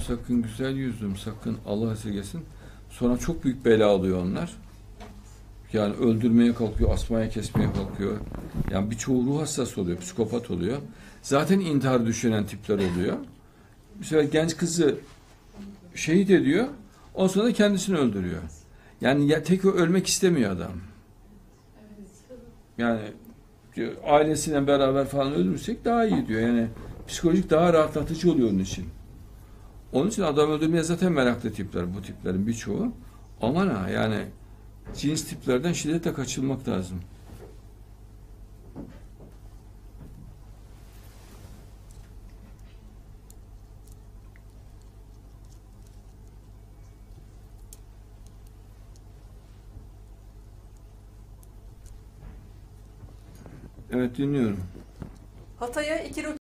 sakın güzel yüzüm, sakın Allah esirgesin. Sonra çok büyük bela alıyor onlar. Yani öldürmeye kalkıyor, asmaya kesmeye kalkıyor. Yani birçoğu ruh hastası oluyor, psikopat oluyor. Zaten intihar düşünen tipler oluyor. Sefer genç kızı şehit ediyor, ondan sonra da kendisini öldürüyor. Yani ya tek ölmek istemiyor adam. Yani ailesiyle beraber falan öldürürsek daha iyi diyor. Yani psikolojik daha rahatlatıcı oluyor onun için. Onun için adam öldürmeye zaten meraklı tipler bu tiplerin birçoğu. Aman ha yani cins tiplerden şiddetle kaçılmak lazım. Evet dinliyorum. Hatay'a iki